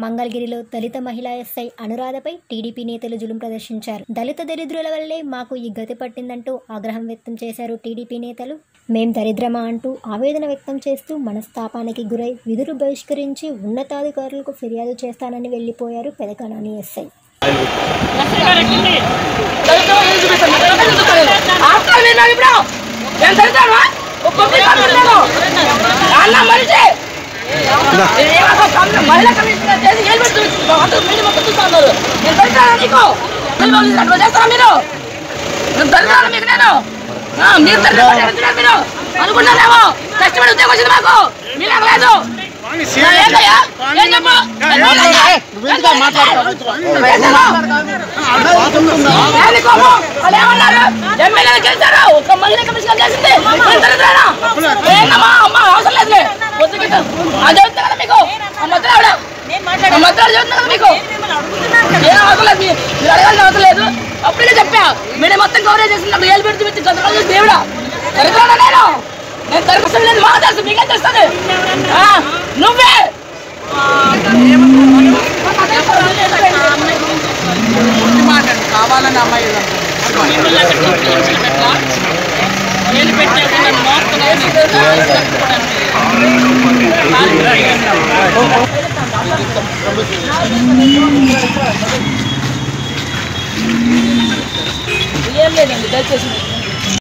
మంగళగిరిలో దళిత మహిళా SI అనురాధపై TDP నేతలు జులుం ప్రదర్శించారు. దళిత దరిద్రుల వల్లే మాకు ఈ గతి పట్టిందంటూ ఆగ్రహం వ్యక్తం చేశారు టీడీపీ నేతలు. మేం దరిద్రమా అంటూ ఆవేదన వ్యక్తం చేస్తూ మనస్తాపానికి గురై విధులు బహిష్కరించి ఉన్నతాధికారులకు ఫిర్యాదు చేస్తానని వెళ్ళిపోయారు పెదకనాని ఎస్ఐ. అన్న మహిళా కమిషనర్ చేసి మొత్తం చూస్తున్నారు నేను తెలుసాను నీకు అట్లా చేస్తారా మీరు నేను తెలుసాను మీకు నేను మీరు మీరు అనుకున్నారేమో కష్టపడి ఉద్యోగం వచ్చింది మాకు మీరు లేదు ఏమన్నారు? ఎమ్మెల్యేలు గెలిచారు. ఒక్క మహిళా కమిషనర్ చేసింది. అవసరం గిట్ట. అది చెబుతున్నా కదా మీకు. ఆ మధ్యలో ఆవిడ. ఆ మధ్యలో చెబుతున్నా కదా మీకు. ఏం అవసరం లేదు. మీ- మీరు అడగాల్సిన అవసరం లేదు. అప్పుడే చెప్పా. మీరే మొత్తం కవరేజ్ చేసినప్పుడు ఏళ్ళు పెడితే పెట్టి గంటలు దేవుడా దరిద్రానా నేను? నేను దరిద్రం లేదు మాకు తెలుసు మీకేం తెలుస్తుంది? నువ్వే! కావాలని అమ్మాయి నేను పెట్టాను నన్ను ఏం లేదండి దయచేసి.